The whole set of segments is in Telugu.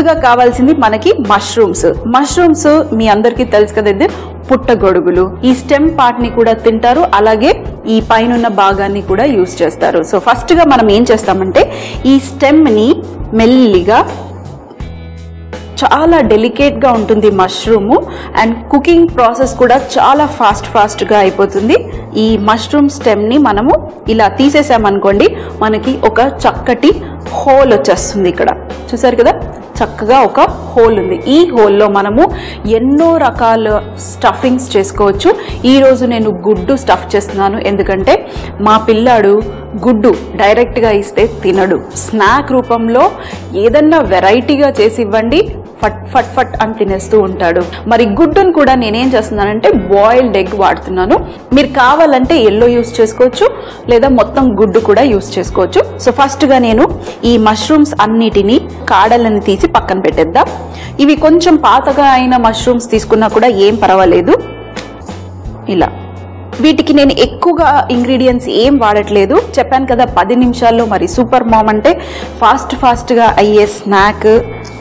ముందుగా కావాల్సింది మనకి మష్రూమ్స్ మష్రూమ్స్ మీ అందరికీ తెలుసు కదా పుట్టగొడుగులు. ఈ స్టెమ్ పార్ట్ని కూడా తింటారు అలాగే ఈ పైన భాగాన్ని కూడా యూజ్ చేస్తారు. సో ఫస్ట్గా మనం ఏం చేస్తామంటే ఈ స్టెమ్ని మెల్లిగా చాలా డెలికేట్గా ఉంటుంది మష్రూము అండ్ కుకింగ్ ప్రాసెస్ కూడా చాలా ఫాస్ట్ ఫాస్ట్గా అయిపోతుంది. ఈ మష్రూమ్ స్టెమ్ని మనము ఇలా తీసేసామనుకోండి మనకి ఒక చక్కటి హోల్ వచ్చేస్తుంది ఇక్కడ. చూసారు కదా? చక్కగా ఒక హోల్ ఉంది. ఈ హోల్లో మనము ఎన్నో రకాల స్టఫింగ్స్ చేసుకోవచ్చు. ఈరోజు నేను గుడ్డు స్టఫ్ చేస్తున్నాను. ఎందుకంటే మా పిల్లాడు గుడ్డు డైరెక్ట్గా ఇస్తే తినడు. స్నాక్ రూపంలో ఏదన్నా వెరైటీగా చేసి ఇవ్వండి. ఫట్ ఫట్ ఫట్ అని తినేస్తూ ఉంటాడు. మరి గుడ్డును కూడా నేనేం చేస్తున్నానంటే బాయిల్డ్ ఎగ్ వాడుతున్నాను. మీరు కావాలంటే ఎల్లో యూస్ చేసుకోవచ్చు లేదా మొత్తం గుడ్డు కూడా యూస్ చేసుకోవచ్చు. సో ఫస్ట్గా నేను ఈ మష్రూమ్స్ అన్నిటినీ కాడలను తీసి పక్కన పెట్టేద్దాం. ఇవి కొంచెం పాతగా అయిన మష్రూమ్స్ తీసుకున్నా కూడా ఏం పర్వాలేదు. ఇలా. వీటికి నేను ఎక్కువగా ఇంగ్రీడియంట్స్ ఏం వాడట్లేదు. చెప్పాను కదా పది నిమిషాల్లో మరి సూపర్ మామ్ అంటే ఫాస్ట్ ఫాస్ట్గా అయ్యే స్నాక్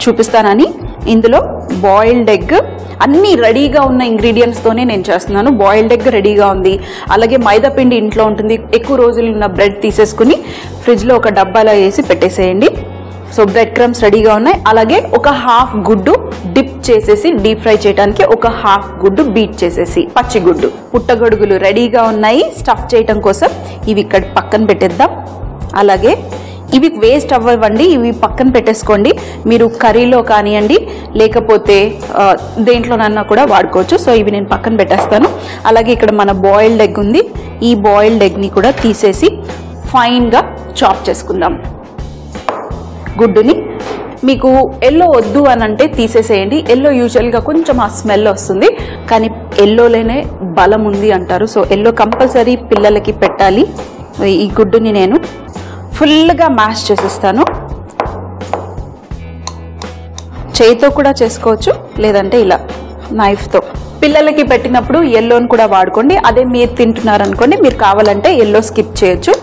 చూపిస్తానని. ఇందులో బాయిల్డ్ ఎగ్ అన్నీ రెడీగా ఉన్న ఇంగ్రీడియంట్స్తోనే నేను చేస్తున్నాను. బాయిల్డ్ ఎగ్ రెడీగా ఉంది. అలాగే మైదా పిండి ఇంట్లో ఉంటుంది. ఎక్కువ రోజులు ఉన్న బ్రెడ్ తీసేసుకుని ఫ్రిడ్జ్లో ఒక డబ్బాలో వేసి పెట్టేసేయండి. సో బ్రెడ్ క్రమ్స్ రెడీగా ఉన్నాయి. అలాగే ఒక హాఫ్ గుడ్డు డిప్ చేసేసి డీప్ ఫ్రై చేయడానికి ఒక హాఫ్ గుడ్డు బీట్ చేసేసి పచ్చి గుడ్డు. పుట్టగొడుగులు రెడీగా ఉన్నాయి. స్టఫ్ చేయటం కోసం ఇవి ఇక్కడ పక్కన పెట్టేద్దాం. అలాగే ఇవి వేస్ట్ అవ్వండి ఇవి పక్కన పెట్టేసుకోండి. మీరు కర్రీలో కానివ్వండి లేకపోతే దేంట్లోనన్నా కూడా వాడుకోవచ్చు. సో ఇవి నేను పక్కన పెట్టేస్తాను. అలాగే ఇక్కడ మన బాయిల్డ్ ఎగ్ ఉంది. ఈ బాయిల్డ్ ఎగ్ని కూడా తీసేసి ఫైన్గా చాప్ చేసుకుందాం. గుడ్డుని. మీకు ఎల్లో వద్దు అని అంటే తీసేసేయండి. ఎల్లో యూజువల్గా కొంచెం ఆ స్మెల్ వస్తుంది. కానీ ఎల్లోలోనే బలం ఉంది అంటారు. సో ఎల్లో కంపల్సరీ పిల్లలకి పెట్టాలి. ఈ గుడ్డుని నేను ఫుల్గా మ్యాష్ చేసేస్తాను. చేయితో కూడా చేసుకోవచ్చు లేదంటే ఇలా నైఫ్తో. పిల్లలకి పెట్టినప్పుడు ఎల్లోని కూడా వాడుకోండి. అదే మీరు తింటున్నారనుకోండి మీరు కావాలంటే ఎల్లో స్కిప్ చేయొచ్చు.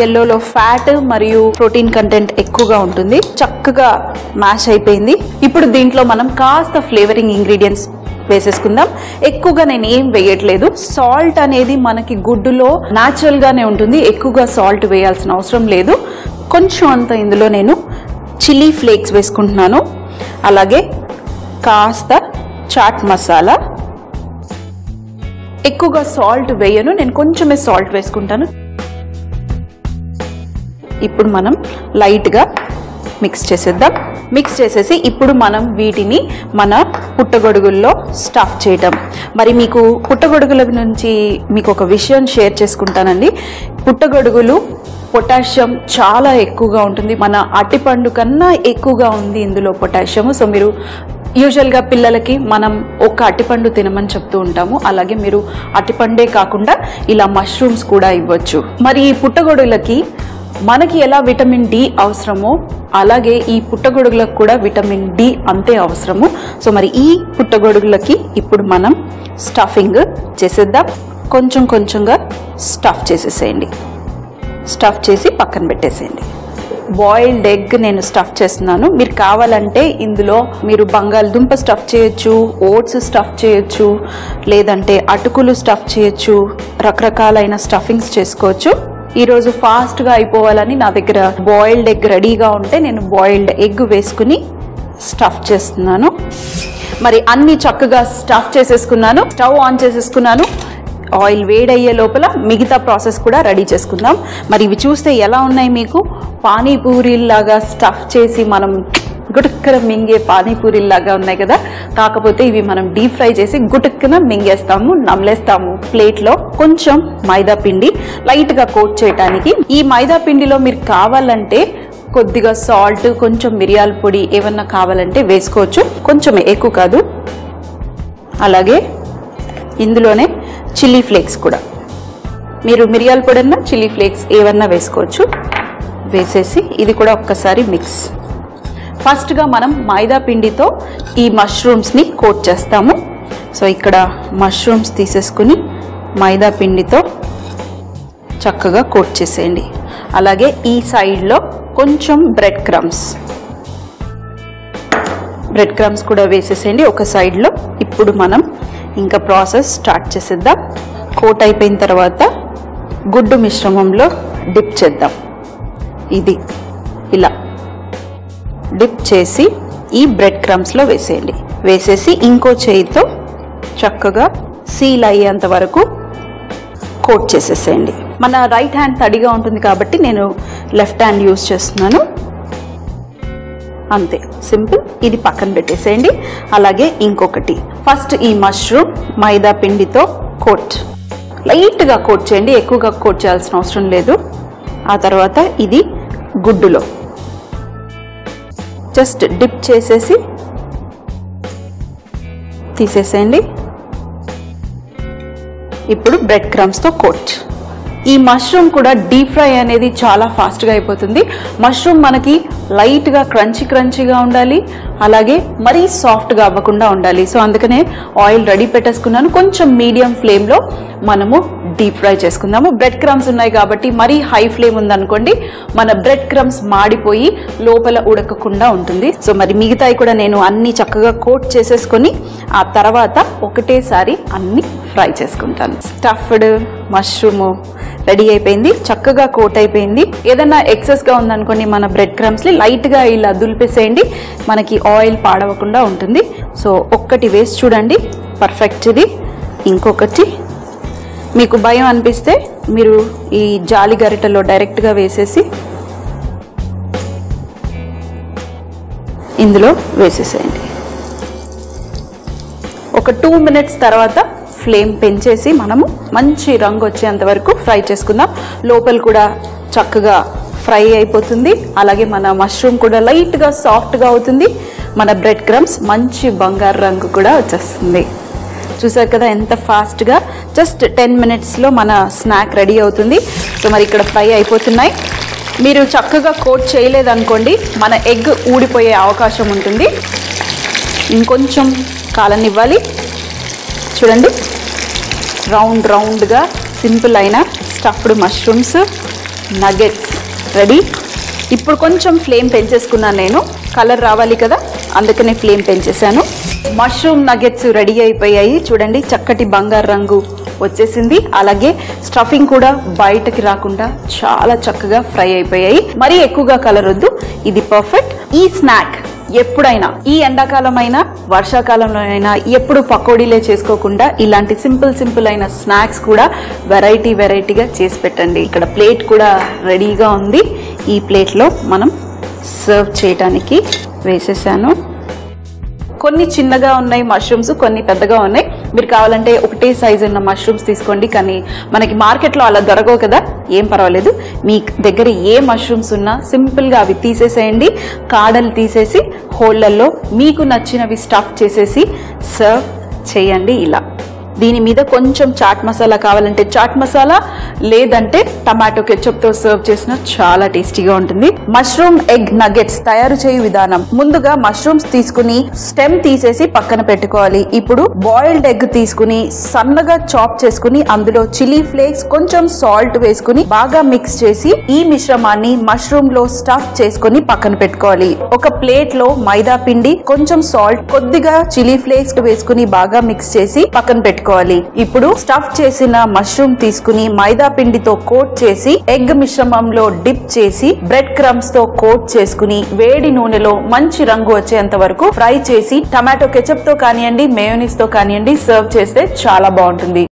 ఎల్లోలో ఫ్యాట్ మరియు ప్రోటీన్ కంటెంట్ ఎక్కువగా ఉంటుంది. చక్కగా మ్యాష్ అయిపోయింది. ఇప్పుడు దీంట్లో మనం కాస్త ఫ్లేవరింగ్ ఇంగ్రీడియంట్స్ వేసేసుకుందాం. ఎక్కువగా నేను ఏం వేయట్లేదు. సాల్ట్ అనేది మనకి గుడ్డులో న్యాచురల్ గానే ఉంటుంది. ఎక్కువగా సాల్ట్ వేయాల్సిన అవసరం లేదు. కొంచెం అంత ఇందులో నేను చిల్లీ ఫ్లేక్స్ వేసుకుంటున్నాను. అలాగే కాస్త చాట్ మసాలా. ఎక్కువగా సాల్ట్ వేయను. నేను కొంచెమే సాల్ట్ వేసుకుంటాను. ఇప్పుడు మనం లైట్గా మిక్స్ చేసేద్దాం. మిక్స్ చేసేసి ఇప్పుడు మనం వీటిని మన పుట్టగొడుగుల్లో స్టఫ్ చేయటం. మరి మీకు పుట్టగొడుగుల నుంచి మీకు ఒక విషయం షేర్ చేసుకుంటానండి. పుట్టగొడుగులు పొటాషియం చాలా ఎక్కువగా ఉంటుంది. మన అట్టిపండు కన్నా ఎక్కువగా ఉంది ఇందులో పొటాషియం సో మీరు యూజువల్గా పిల్లలకి మనం ఒక అట్టిపండు తినమని చెప్తూ ఉంటాము. అలాగే మీరు అట్టిపండే కాకుండా ఇలా మష్రూమ్స్ కూడా ఇవ్వచ్చు. మరి ఈ పుట్టగొడుగులకి మనకి ఎలా విటమిన్ డి అవసరమో అలాగే ఈ పుట్టగొడుగులకు కూడా విటమిన్ డి అంతే అవసరము. సో మరి ఈ పుట్టగొడుగులకి ఇప్పుడు మనం స్టఫింగ్ చేసేద్దాం. కొంచెం కొంచెంగా స్టఫ్ చేసేసేయండి. స్టఫ్ చేసి పక్కన పెట్టేసేయండి. బాయిల్డ్ ఎగ్ నేను స్టఫ్ చేస్తున్నాను. మీరు కావాలంటే ఇందులో మీరు బంగాళదుంప స్టఫ్ చేయొచ్చు ఓట్స్ స్టఫ్ చేయొచ్చు లేదంటే అటుకులు స్టఫ్ చేయొచ్చు రకరకాలైన స్టఫింగ్స్ చేసుకోవచ్చు. ఈరోజు ఫాస్ట్గా అయిపోవాలని నా దగ్గర బాయిల్డ్ ఎగ్ రెడీగా ఉంటే నేను బాయిల్డ్ ఎగ్ వేసుకుని స్టఫ్ చేస్తున్నాను. మరి అన్ని చక్కగా స్టఫ్ చేసేసుకున్నాను. స్టవ్ ఆన్ చేసేసుకున్నాను. ఆయిల్ వేడయ్యే లోపల మిగతా ప్రాసెస్ కూడా రెడీ చేసుకుందాం. మరి ఇవి చూస్తే ఎలా ఉన్నాయి మీకు? పానీపూరీలాగా స్టఫ్ చేసి మనం గుటుక్కన మింగే పానీపూరిలాగా ఉన్నాయి కదా. కాకపోతే ఇవి మనం డీప్ ఫ్రై చేసి గుటుక్కన మింగేస్తాము నమలేస్తాము. ప్లేట్లో కొంచెం మైదా పిండి లైట్గా కోట్ చేయడానికి ఈ మైదా పిండిలో మీరు కావాలంటే కొద్దిగా సాల్ట్ కొంచెం మిరియాల పొడి ఏమన్నా కావాలంటే వేసుకోవచ్చు. కొంచెం ఎక్కువ కాదు. అలాగే ఇందులోనే చిల్లీ ఫ్లేక్స్ కూడా. మీరు మిరియాల పొడి అన్నా చిల్లీ ఫ్లేక్స్ ఏమన్నా వేసుకోవచ్చు. వేసేసి ఇది కూడా ఒక్కసారి మిక్స్. ఫస్ట్గా మనం మైదా పిండితో ఈ మష్రూమ్స్ని కోట్ చేస్తాము. సో ఇక్కడ మష్రూమ్స్ తీసేసుకుని మైదా పిండితో చక్కగా కోట్ చేసేయండి. అలాగే ఈ సైడ్లో కొంచెం బ్రెడ్ క్రమ్స్. బ్రెడ్ క్రమ్స్ కూడా వేసేసేయండి ఒక సైడ్లో. ఇప్పుడు మనం ఇంకా ప్రాసెస్ స్టార్ట్ చేసేద్దాం. కోట్ అయిపోయిన తర్వాత గుడ్డు మిశ్రమంలో డిప్ చేద్దాం. ఇది ఇలా. డిప్ చేసి ఈ బ్రెడ్ క్రమ్స్లో వేసేయండి. వేసేసి ఇంకో చేయితో చక్కగా సీల్ అయ్యేంత వరకు కోట్ చేసేసేయండి. మన రైట్ హ్యాండ్ తడిగా ఉంటుంది కాబట్టి నేను లెఫ్ట్ హ్యాండ్ యూస్ చేస్తున్నాను. అంతే. సింపుల్. ఇది పక్కన పెట్టేసేయండి. అలాగే ఇంకొకటి. ఫస్ట్ ఈ మష్రూమ్ మైదా పిండితో కోట్. లైట్గా కోట్ చేయండి. ఎక్కువగా కోట్ చేయాల్సిన అవసరం లేదు. ఆ తర్వాత ఇది గుడ్డులో. జస్ట్ డిప్ చేసేసి తీసేసేయండి. ఇప్పుడు బ్రెడ్ క్రమ్స్తో కోట్. ఈ మష్రూమ్ కూడా డీప్ ఫ్రై అనేది చాలా ఫాస్ట్గా అయిపోతుంది. మష్రూమ్ మనకి లైట్గా క్రంచీ క్రంచీగా ఉండాలి. అలాగే మరీ సాఫ్ట్గా అవ్వకుండా ఉండాలి. సో అందుకనే ఆయిల్ రెడీ పెట్టేసుకున్నాను. కొంచెం మీడియం ఫ్లేమ్లో మనము డీప్ ఫ్రై చేసుకుందాము. బ్రెడ్ క్రమ్స్ ఉన్నాయి కాబట్టి మరీ హై ఫ్లేమ్ ఉందనుకోండి మన బ్రెడ్ క్రమ్స్ మాడిపోయి లోపల ఉడకకుండా ఉంటుంది. సో మరి మిగతాయి కూడా నేను అన్ని చక్కగా కోట్ చేసేసుకొని ఆ తర్వాత ఒకటేసారి అన్ని ఫ్రై చేసుకుంటాను. స్టఫ్డ్ మష్రూమ్ రెడీ అయిపోయింది. చక్కగా కోట్ అయిపోయింది. ఏదైనా ఎక్సెస్గా ఉందనుకోండి మన బ్రెడ్ క్రమ్స్ లైట్గా ఇలా దులిపేసేయండి. మనకి ఆయిల్ పాడవకుండా ఉంటుంది. సో ఒక్కటి వేసి చూడండి. పర్ఫెక్ట్ ఇది. ఇంకొకటి. మీకు భయం అనిపిస్తే మీరు ఈ జాలి గరిటెలో డైరెక్ట్గా వేసేసి ఇందులో వేసేసేయండి. ఒక టూ మినిట్స్ తర్వాత ఫ్లేమ్ పెంచేసి మనము మంచి రంగు వచ్చేంత వరకు ఫ్రై చేసుకుందాం. లోపల కూడా చక్కగా ఫ్రై అయిపోతుంది. అలాగే మన మష్రూమ్ కూడా లైట్గా సాఫ్ట్గా అవుతుంది. మన బ్రెడ్ క్రమ్స్ మంచి బంగారు రంగు కూడా వచ్చేస్తుంది. చూసారు కదా ఎంత ఫాస్ట్గా జస్ట్ టెన్ మినిట్స్లో మన స్నాక్ రెడీ అవుతుంది. సో మరి ఇక్కడ ఫ్రై అయిపోతున్నాయి. మీరు చక్కగా కోట్ చేయలేదనుకోండి మన ఎగ్ ఊడిపోయే అవకాశం ఉంటుంది. ఇంకొంచెం కాలనివ్వాలి. చూడండి. రౌండ్ రౌండ్గా సింపుల్ అయిన స్టఫ్డ్ మష్రూమ్స్ నగెట్స్ రెడీ? ఇప్పుడు కొంచెం ఫ్లేమ్ పెంచేసుకున్నాను నేను. కలర్ రావాలి కదా అందుకనే ఫ్లేమ్ పెంచేశాను. మష్రూమ్ నగెట్స్ రెడీ అయిపోయాయి. చూడండి చక్కటి బంగారు రంగు వచ్చేసింది. అలాగే స్టఫింగ్ కూడా బయటకి రాకుండా చాలా చక్కగా ఫ్రై అయిపోయాయి. మరీ ఎక్కువగా కలర్ వద్దు ఇది పర్ఫెక్ట్. ఈ స్నాక్. ఎప్పుడైనా ఈ ఎండాకాలం అయినా వర్షాకాలంలో అయినా ఎప్పుడు పకోడీలే చేసుకోకుండా ఇలాంటి సింపుల్ సింపుల్ అయిన స్నాక్స్ కూడా వెరైటీ వెరైటీగా చేసి పెట్టండి. ఇక్కడ ప్లేట్ కూడా రెడీగా ఉంది. ఈ ప్లేట్లో మనం సర్వ్ చేయడానికి వేసేసాను. కొన్ని చిన్నగా ఉన్నాయి మష్రూమ్స్ కొన్ని పెద్దగా ఉన్నాయి. మీరు కావాలంటే ఒకటే సైజ్ ఉన్న మష్రూమ్స్ తీసుకోండి కానీ మనకి మార్కెట్లో అలా దొరకవు కదా ఏం పర్వాలేదు. మీ దగ్గర ఏ మష్రూమ్స్ ఉన్నా సింపుల్గా అవి తీసేసేయండి కాడలు తీసేసి హోళ్ళల్లో మీకు నచ్చినవి స్టఫ్ చేసేసి సర్వ్ చేయండి ఇలా. దీని మీద కొంచెం చాట్ మసాలా కావాలంటే చాట్ మసాలా లేదంటే టమాటో కెచప్తో సర్వ్ చేసిన చాలా టేస్టీగా ఉంటుంది. మష్రూమ్ ఎగ్ నగెట్స్ తయారు చేయు విధానం. ముందుగా మష్రూమ్స్ తీసుకుని స్టెమ్ తీసేసి పక్కన పెట్టుకోవాలి. ఇప్పుడు బాయిల్డ్ ఎగ్ తీసుకుని సన్నగా చాప్ చేసుకుని అందులో చిల్లీ ఫ్లేక్స్ కొంచెం సాల్ట్ వేసుకుని బాగా మిక్స్ చేసి ఈ మిశ్రమాన్ని మష్రూమ్లో స్టఫ్ చేసుకుని పక్కన పెట్టుకోవాలి. ఒక ప్లేట్లో మైదా పిండి కొంచెం సాల్ట్ కొద్దిగా చిల్లీ ఫ్లేక్స్ వేసుకుని బాగా మిక్స్ చేసి పక్కన పెట్టుకోవాలి. ఇప్పుడు స్టఫ్ చేసిన మష్రూమ్ తీసుకుని మైదా పిండితో కోట్ కోట్ చేసి ఎగ్ మిశ్రమంలో డిప్ చేసి బ్రెడ్ క్రమ్స్తో కోట్ చేసుకుని వేడి నూనెలో మంచి రంగు వచ్చేంత వరకు ఫ్రై చేసి టమాటో కెచప్తో కానివ్వండి మేయోనీస్తో కానివ్వండి సర్వ్ చేస్తే చాలా బాగుంటుంది.